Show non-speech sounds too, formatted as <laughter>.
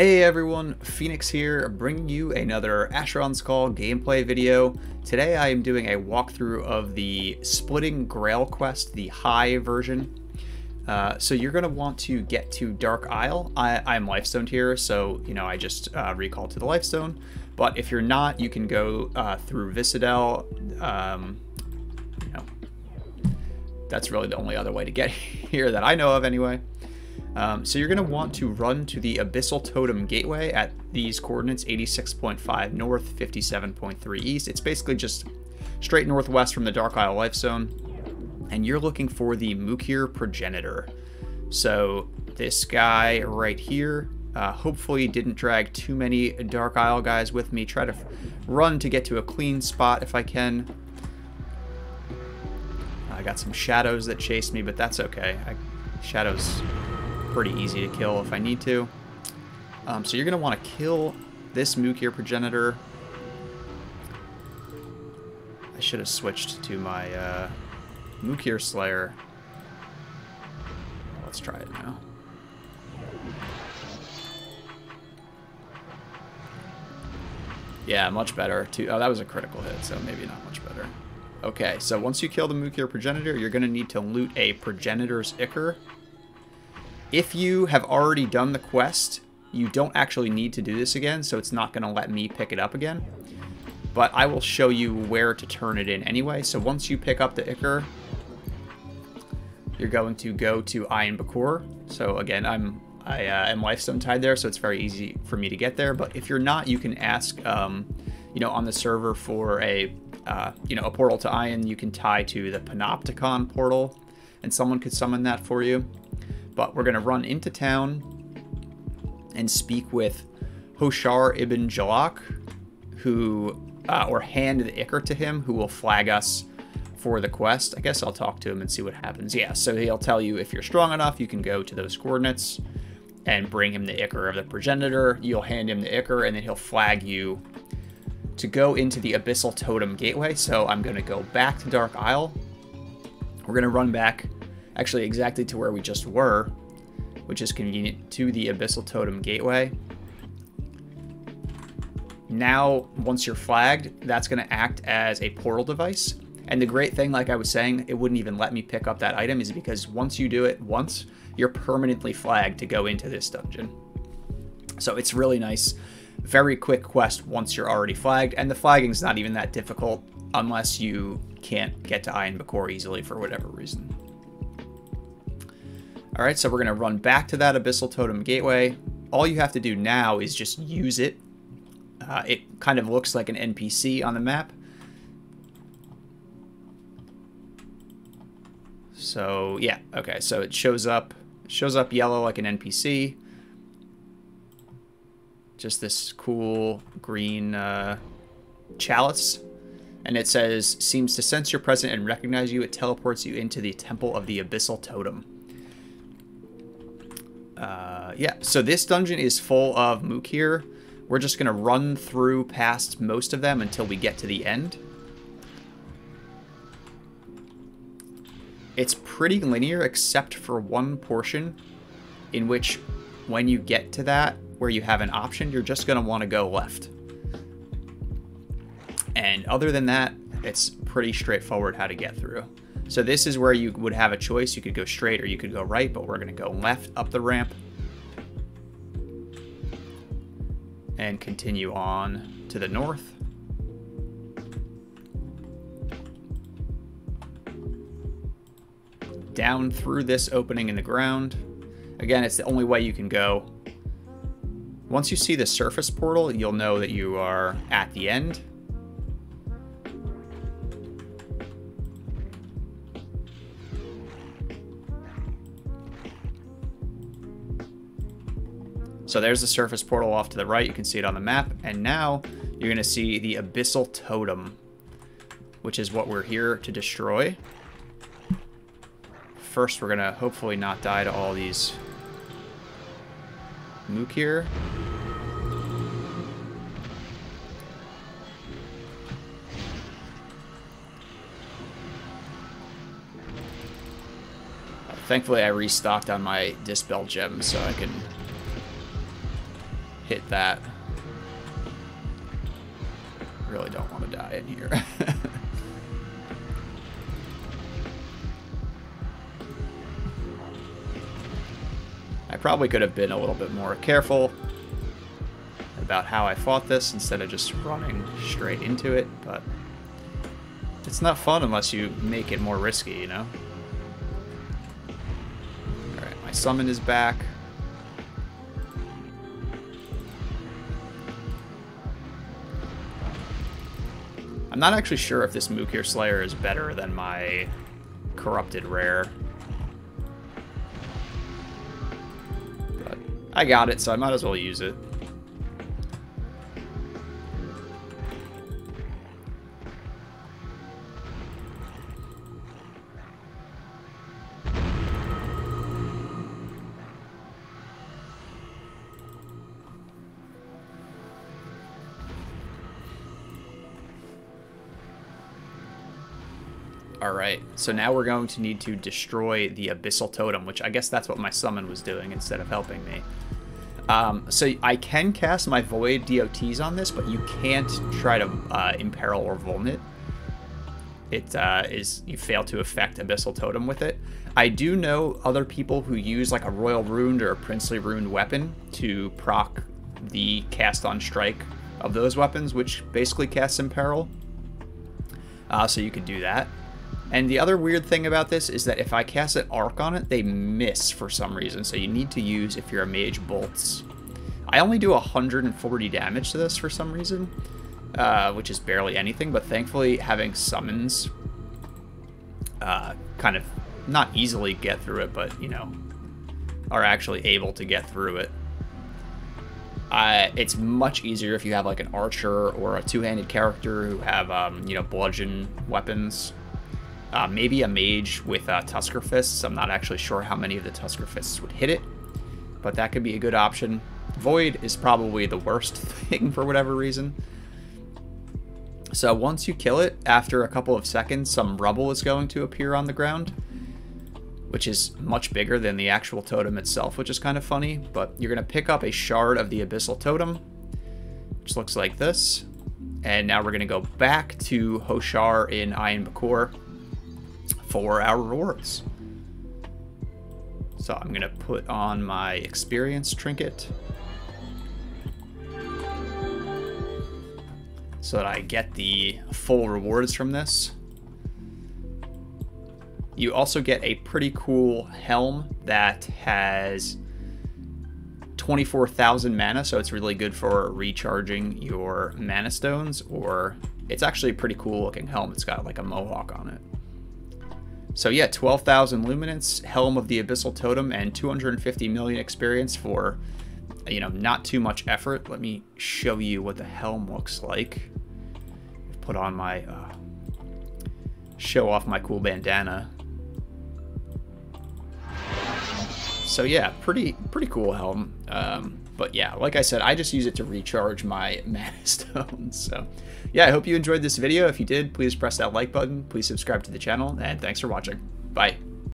Hey everyone, Fenix here, bringing you another Asheron's Call gameplay video. Today I am doing a walkthrough of the Splitting Grael quest, the high version. Uh, so you're going to want to get to Dark Isle. I, I'm lifestoned here, so you know I just uh, recall to the lifestone. But if you're not, you can go uh, through Vissidal. Um, you know, that's really the only other way to get <laughs> here that I know of anyway. Um, so you're going to want to run to the Abyssal Totem Gateway at these coordinates 86.5 north, 57.3 east. It's basically just straight northwest from the Dark Isle Lifestone. And you're looking for the Mukkir Progenitor. So this guy right here, uh, hopefully didn't drag too many Dark Isle guys with me. Try to run to get to a clean spot if I can. I got some shadows that chased me, but that's okay. I, shadows pretty easy to kill if I need to. Um, so you're going to want to kill this Mukkir progenitor. I should have switched to my uh, Mukkir Slayer. Let's try it now. Yeah, much better. Too. Oh, that was a critical hit, so maybe not much better. Okay, so once you kill the Mukkir progenitor, you're going to need to loot a progenitor's ichor. If you have already done the quest, you don't actually need to do this again, so it's not going to let me pick it up again. But I will show you where to turn it in anyway. So once you pick up the Ichor, you're going to go to Ayan Baqur. So again, I'm I uh, am lifestone tied there, so it's very easy for me to get there. But if you're not, you can ask, um, you know, on the server for a, uh, you know, a portal to Ayan. You can tie to the Panopticon portal, and someone could summon that for you. But we're going to run into town and speak with Hoshar ibn Jalak, who, uh, or hand the Ichor to him, who will flag us for the quest. I guess I'll talk to him and see what happens. Yeah, so he'll tell you if you're strong enough, you can go to those coordinates and bring him the Ichor of the Progenitor. You'll hand him the Ichor, and then he'll flag you to go into the Abyssal Totem Gateway. So I'm going to go back to Dark Isle. We're going to run back actually exactly to where we just were, which is convenient to the Abyssal Totem Gateway. Now, once you're flagged, that's going to act as a portal device. And the great thing, like I was saying, it wouldn't even let me pick up that item, is because once you do it once, you're permanently flagged to go into this dungeon. So it's really nice. Very quick quest once you're already flagged, and the flagging's not even that difficult unless you can't get to Ayan Baqur easily for whatever reason. All right, so we're gonna run back to that Abyssal Totem Gateway. All you have to do now is just use it. Uh, it kind of looks like an NPC on the map. So yeah, okay, so it shows up, shows up yellow like an NPC. Just this cool green uh, chalice. And it says, seems to sense your presence and recognize you. It teleports you into the Temple of the Abyssal Totem. Uh, yeah, so this dungeon is full of Mukkir. We're just going to run through past most of them until we get to the end. It's pretty linear except for one portion in which when you get to that where you have an option, you're just going to want to go left. And other than that, it's pretty straightforward how to get through. So this is where you would have a choice. You could go straight or you could go right, but we're going to go left up the ramp and continue on to the north. Down through this opening in the ground. Again, it's the only way you can go. Once you see the surface portal, you'll know that you are at the end. So there's the surface portal off to the right. You can see it on the map. And now you're going to see the Abyssal Totem, which is what we're here to destroy. First, we're going to hopefully not die to all these Mukkir. Thankfully, I restocked on my Dispel Gem so I can hit that. Really don't want to die in here. <laughs> I probably could have been a little bit more careful about how I fought this instead of just running straight into it, but it's not fun unless you make it more risky, you know? Alright, my summon is back. I'm not actually sure if this Mukkir Slayer is better than my Corrupted Rare. But I got it, so I might as well use it. Alright, so now we're going to need to destroy the Abyssal Totem, which I guess that's what my summon was doing instead of helping me. Um, so I can cast my Void DOTs on this, but you can't try to uh, Imperil or Vulnit. It uh, is you fail to affect Abyssal Totem with it. I do know other people who use like a Royal Runed or a Princely Runed weapon to proc the cast on strike of those weapons, which basically casts Imperil. Uh, so you could do that. And the other weird thing about this is that if I cast an arc on it, they miss for some reason. So you need to use, if you're a mage, bolts. I only do 140 damage to this for some reason, uh, which is barely anything. But thankfully, having summons uh, kind of not easily get through it, but, you know, are actually able to get through it. Uh, it's much easier if you have like an archer or a two-handed character who have, um, you know, bludgeon weapons uh, maybe a mage with uh, Tusker Fists. I'm not actually sure how many of the Tusker Fists would hit it, but that could be a good option. Void is probably the worst <laughs> thing for whatever reason. So once you kill it, after a couple of seconds, some rubble is going to appear on the ground, which is much bigger than the actual totem itself, which is kind of funny. But you're going to pick up a shard of the Abyssal Totem, which looks like this. And now we're going to go back to Hoshar in Baqur for our rewards. So I'm going to put on my experience trinket so that I get the full rewards from this. You also get a pretty cool helm that has 24,000 mana, so it's really good for recharging your mana stones, or it's actually a pretty cool looking helm. It's got like a mohawk on it. So yeah, 12,000 luminance, Helm of the Abyssal Totem, and 250 million experience for, you know, not too much effort. Let me show you what the helm looks like. Put on my, uh, show off my cool bandana. So yeah, pretty pretty cool helm. Um, but yeah, like I said, I just use it to recharge my <laughs> mana stones. So yeah, I hope you enjoyed this video. If you did, please press that like button. Please subscribe to the channel, and thanks for watching. Bye.